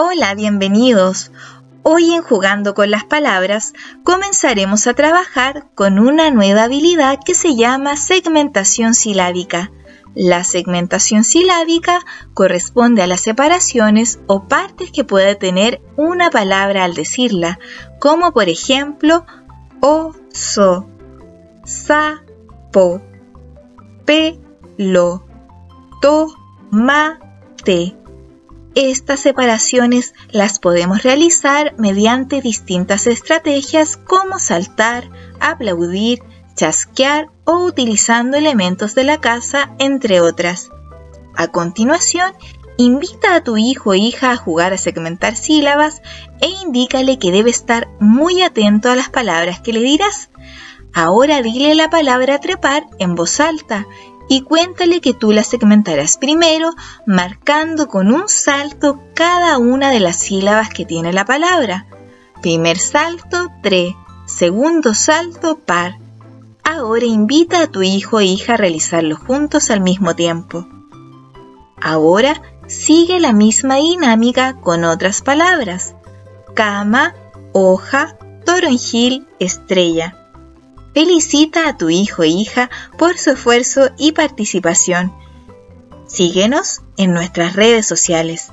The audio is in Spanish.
Hola, bienvenidos. Hoy en Jugando con las Palabras comenzaremos a trabajar con una nueva habilidad que se llama segmentación silábica. La segmentación silábica corresponde a las separaciones o partes que puede tener una palabra al decirla, como por ejemplo o, so, sa, po, pe, lo, to, ma, te. Estas separaciones las podemos realizar mediante distintas estrategias como saltar, aplaudir, chasquear o utilizando elementos de la casa, entre otras. A continuación, invita a tu hijo o hija a jugar a segmentar sílabas e indícale que debe estar muy atento a las palabras que le dirás. Ahora dile la palabra trepar en voz alta y cuéntale que tú la segmentarás primero, marcando con un salto cada una de las sílabas que tiene la palabra. Primer salto, tre. Segundo salto, par. Ahora invita a tu hijo e hija a realizarlo juntos al mismo tiempo. Ahora sigue la misma dinámica con otras palabras. Cama, hoja, toronjil, estrella. Felicita a tu hijo e hija por su esfuerzo y participación. Síguenos en nuestras redes sociales.